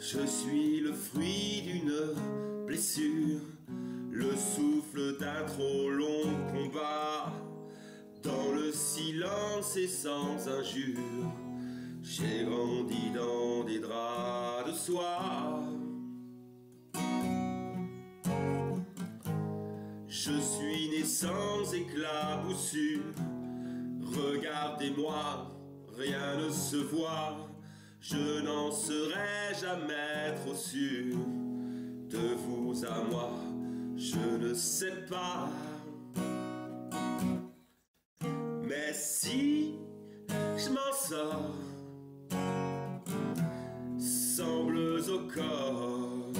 Je suis le fruit d'une blessure, le souffle d'un trop long combat. Dans le silence et sans injure, j'ai grandi dans des draps de soie. Je suis né sans éclaboussure. Regardez-moi, rien ne se voit. Je n'en serai jamais trop sûr. De vous à moi, je ne sais pas. Mais si je m'en sors, semble au corps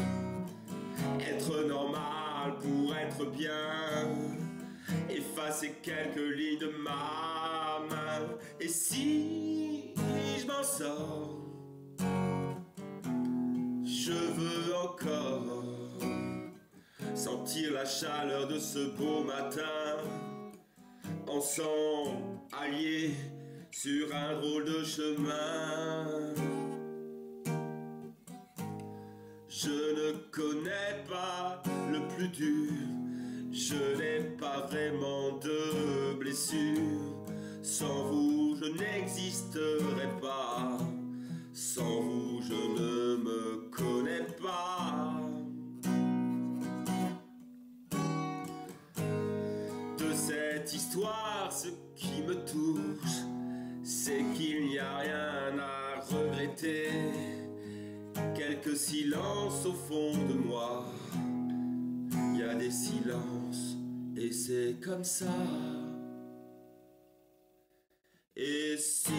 être normal pour être bien. Effacer quelques lignes de ma main. Et si je m'en sors, sentir la chaleur de ce beau matin. Ensemble, alliés sur un drôle de chemin. Je ne connais pas le plus dur, je n'ai pas vraiment de blessure. Sans vous, je n'existerai pas. Histoire, ce qui me touche, c'est qu'il n'y a rien à regretter. Quelques silences au fond de moi. Il y a des silences et c'est comme ça. Et si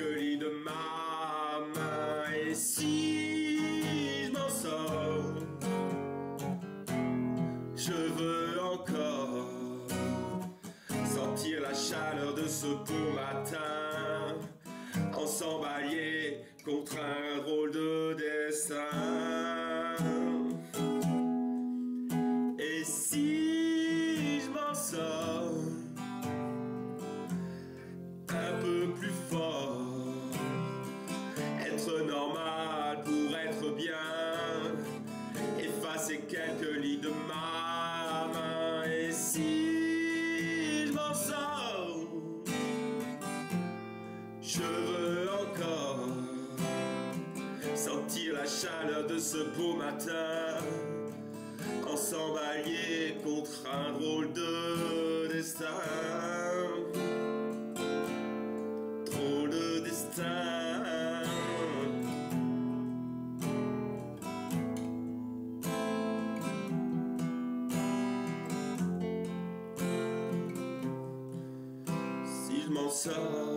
Lignes de ma main. Et si je m'en sors, je veux encore sentir la chaleur de ce beau matin. Chaleur de ce beau matin. Ensemble alliés contre un drôle de destin. Drôle de destin. Si je m'en sors.